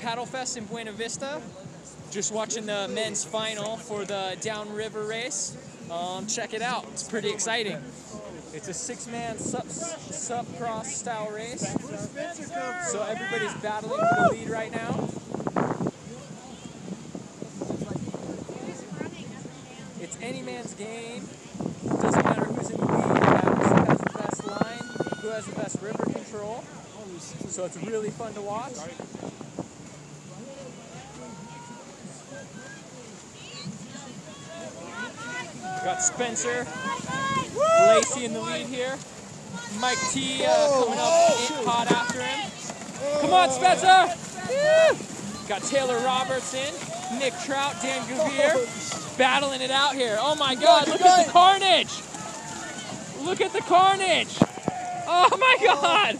Paddle Fest in Buena Vista. Just watching the men's final for the downriver race. Um, check it out. It's pretty exciting. It's a six-man sup, sup cross style race. So everybody's battling for the lead right now. It's any man's game. Doesn't matter who's in the lead. Who has the best line, who has the best river control. So it's really fun to watch. Spencer, Lacey in the lead here. Mike T uh, coming up in hot after him. Come on, Spencer! Woo! Got Taylor Robertson, Nick Trout, Dan Gavere, battling it out here. Oh my God! Look at the carnage! Look at the carnage! Oh my God!